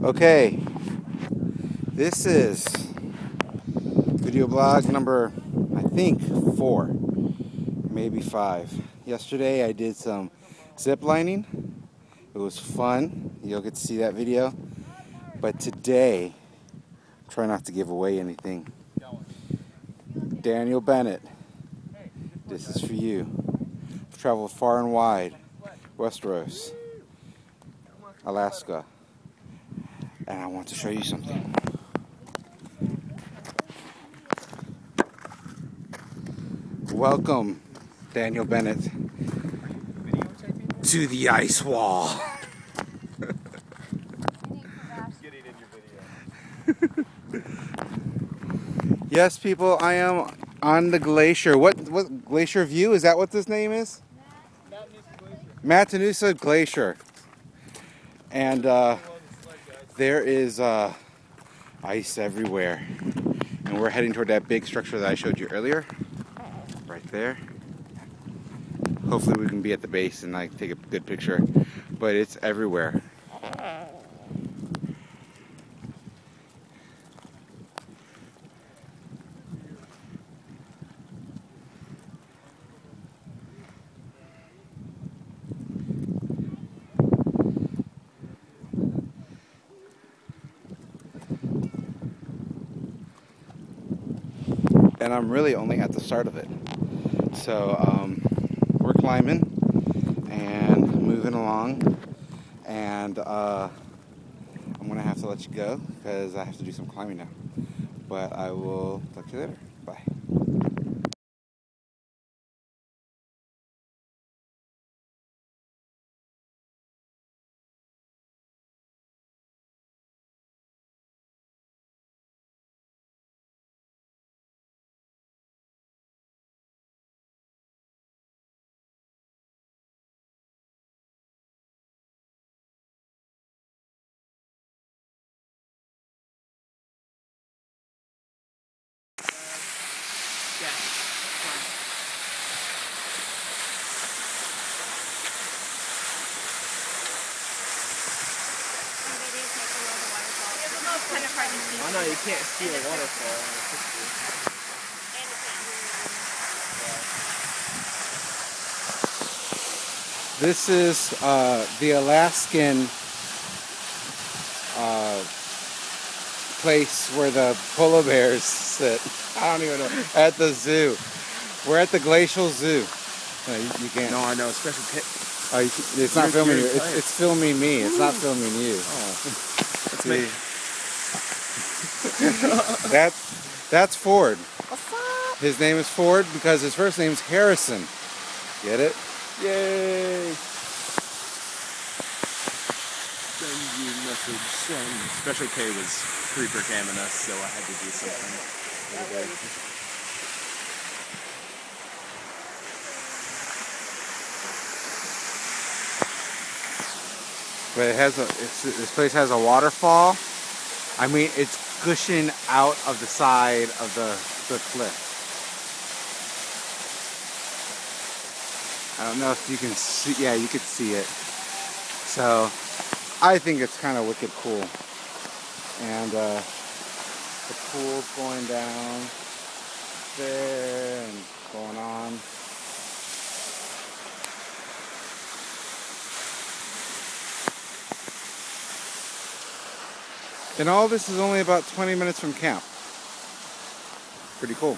Okay, this is video blog number, I think, four, maybe five. Yesterday I did some zip lining. It was fun. You'll get to see that video. But today, try not to give away anything. Daniel Bennett, this is for you. I've traveled far and wide, Westeros, Alaska, and I want to show you something. Welcome, Daniel Bennett, to the ice wall. yes, people, I am on the glacier. What what glacier view? Is that what this name is? Matanuska Glacier. And uh, there is uh, ice everywhere. And we're heading toward that big structure that I showed you earlier. Right there. Hopefully we can be at the base and like take a good picture. But it's everywhere. And I'm really only at the start of it. So um, we're climbing and moving along, and uh, I'm gonna have to let you go because I have to do some climbing now. But I will talk to you later. Bye. I know you can't see a waterfall in a picture. This is uh, the Alaskan uh, place where the polar bears sit. I don't even know. At the zoo. We're at the Glacial Zoo. No, you, you can't. No, I know. Special pit. Oh, it's not filming you. It's, it's filming me. It's not filming you. Let's See? make. That, that's Ford. His name is Ford because his first name's Harrison. Get it? Yay! Send you message. Send. Special K was creeper camming us, so I had to do something. But it has a. It's, this place has a waterfall. I mean, it's gushing out of the side of the the cliff. I don't know if you can see. Yeah, you could see it. So, I think it's kind of wicked cool. And uh, the pool's going down there and going on. And all this is only about 20 minutes from camp. Pretty cool.